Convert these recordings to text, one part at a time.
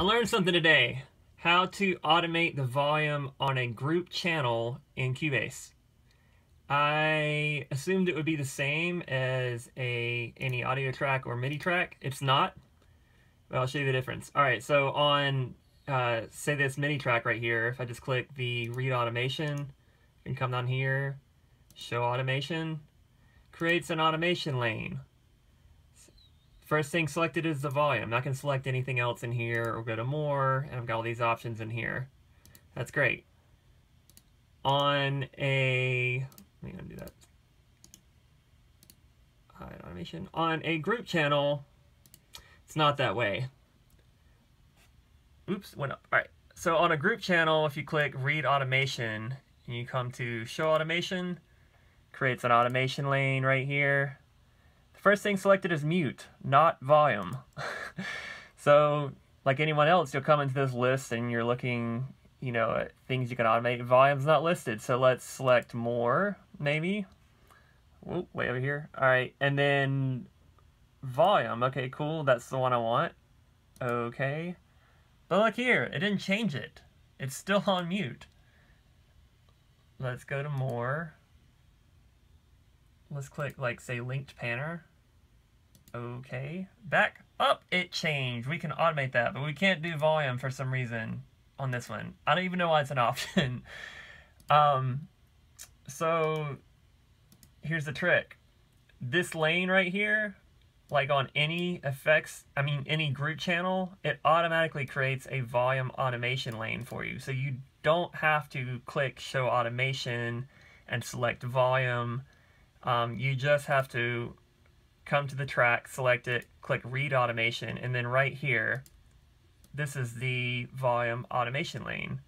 I learned something today. How to automate the volume on a group channel in Cubase. I assumed it would be the same as a any audio track or MIDI track. It's not. But I'll show you the difference. All right, so on, uh, say this MIDI track right here, if I just click the read automation, and come down here, show automation, creates an automation lane. First thing selected is the volume. I can select anything else in here or go to more, and I've got all these options in here. That's great. On a, let me undo that. Hide automation. On a group channel, it's not that way. Oops, went up. All right. So on a group channel, if you click read automation, and you come to show automation, creates an automation lane right here. First thing selected is mute, not volume. so, like anyone else, you'll come into this list and you're looking, you know, at things you can automate. Volume's not listed, so let's select more, maybe. Whoop, way over here. All right, and then volume. Okay, cool. That's the one I want. Okay. But look here, it didn't change it. It's still on mute. Let's go to more. Let's click, like, say, linked panner. Okay, back up, it changed. We can automate that, but we can't do volume for some reason on this one. I don't even know why it's an option. um, so here's the trick. This lane right here, like on any effects, I mean any group channel, it automatically creates a volume automation lane for you. So you don't have to click show automation and select volume. Um, you just have to come to the track, select it, click read automation, and then right here, this is the volume automation lane.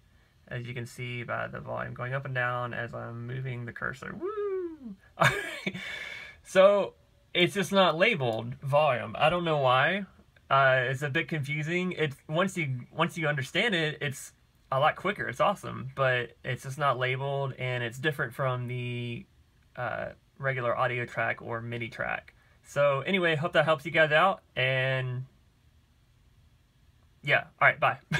As you can see by the volume going up and down as I'm moving the cursor. Woo! so it's just not labeled volume. I don't know why. Uh, it's a bit confusing. It's once you once you understand it, it's a lot quicker. It's awesome, but it's just not labeled, and it's different from the uh, regular audio track or MIDI track. So anyway, hope that helps you guys out. And yeah, all right, bye.